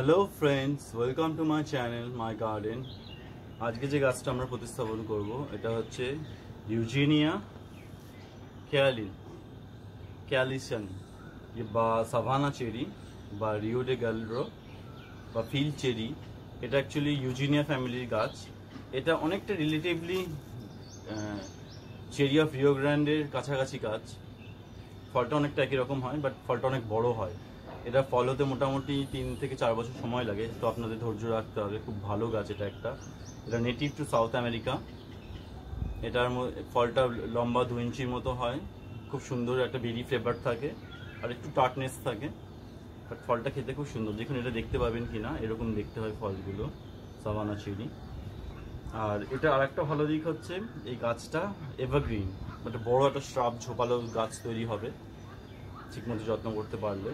Hello friends welcome to my channel my garden আজকে যে গাছটা আমরা প্রতিস্থাপন করব, এটা হচ্ছে ইউজিনিয়া ক্যালিন, ক্যালিসন বা সাভানা চেরি বা রিওডে গ্যালরো বা ফিল চেরি, এটা অ্যাকচুয়ালি ইউজিনিয়া ফ্যামিলির গাছ। এটা অনেকটা রিলেটিভলি চেরি অফ রিও গ্র্যান্ডের কাছাকাছি গাছ। ফলটা অনেকটা একই রকম হয় বাট ফলটা অনেক বড় হয়। এটা ফল হতে মোটামুটি তিন থেকে চার বছর সময় লাগে, তো আপনাদের ধৈর্য রাখতে হবে। খুব ভালো গাছ এটা একটা। এটা নেটিভ টু সাউথ আমেরিকা এটার ফলটা লম্বা দু ইঞ্চির মতো হয়। খুব সুন্দর একটা বেরি ফ্লেভার থাকে, আর একটু টার্টনেস থাকে। বাট ফলটা খেতে খুব সুন্দর। দেখুন, এটা দেখতে পাবেন কি না এরকম দেখতে হয় ফলগুলো, সাবানা চিনি। আর এটা আর একটা ভালো দিক হচ্ছে, এই গাছটা এভারগ্রিন মানে বড় একটা শ্রাব ঝোপালো গাছ তৈরি হবে। ঠিকমতো যত্ন করতে পারলে।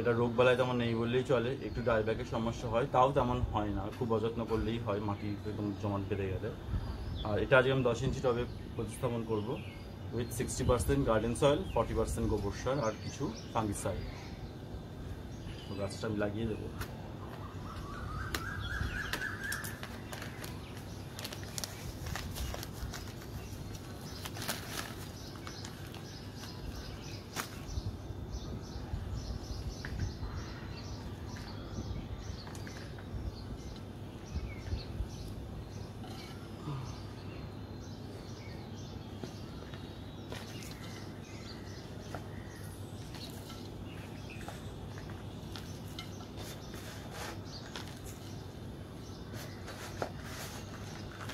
এটা রোগ বালাই তেমন নেই বললেই চলে, একটু ডায়ব্যাকের সমস্যা হয়, তাও তেমন হয় না, খুব অযত্ন করলেই হয়, মাটি একদম জমান পেরে গেলে। আর এটা আজকে আমি দশ ইঞ্চি টবে প্রতিস্থাপন করব with sixty percent garden soil forty percent গোবর সার আর কিছু ফাঙ্গিসাইড তো গাছটা আমি লাগিয়ে দেবো।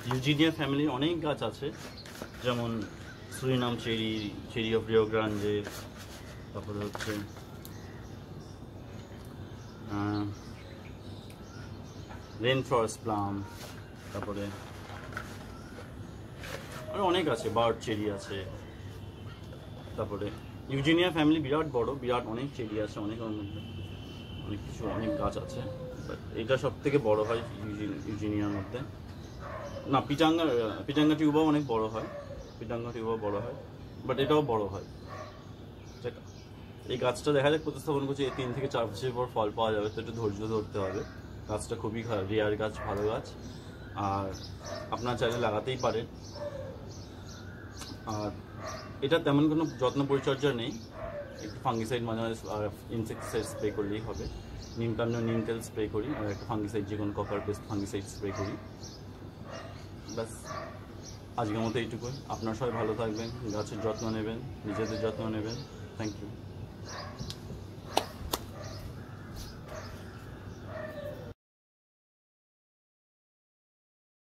ইউজিনিয়া ফ্যামিলির অনেক গাছ আছে, যেমন Surinam cherry cherry of Rio Grande তারপরে হচ্ছে রেন ফরেস্ট প্লাম তারপরে আরও অনেক আছে বার্ড চেরি আছে, তারপরে ইউজিনিয়া ফ্যামিলি বিরাট বড়, বিরাট অনেক চেরি আছে, অনেক অনেক কিছু, অনেক গাছ আছে বাট এটা সব থেকে বড় হয় ইউজি- ইউজিনিয়ার মধ্যে। না, পিটাঙ্গা পিটাঙ্গা টিউবাও অনেক বড় হয়। পিটাঙ্গা টিউবাও বড় হয় বাট এটাও বড় হয়। এই গাছটা দেখা যাক প্রতিস্থাপন করছে। এই তিন থেকে চার বছরের পর ফল পাওয়া যাবে, তো একটু ধৈর্য ধরতে হবে। গাছটা খুবই রেয়ার গাছ, ভালো গাছ। আর আপনার চাইলে লাগাতেই পারেন। আর এটা তেমন কোনো যত্ন পরিচর্যা নেই। একটু ফাঙ্গিসাইড মাঝে মাঝে ইনসেক্টিসাইড স্প্রে করলেই হবে। নিম কামনে নিম তেল স্প্রে করি, আর একটা ফাঙ্গিসাইড যে কোনো কপার পেস্ট ফাঙ্গিসাইড স্প্রে করি। ব্যাস, আজকের মতো এইটুকুই। আপনার সবাই ভালো থাকবেন, গাছের যত্ন নেবেন, নিজেদের যত্ন নেবেন। Thank you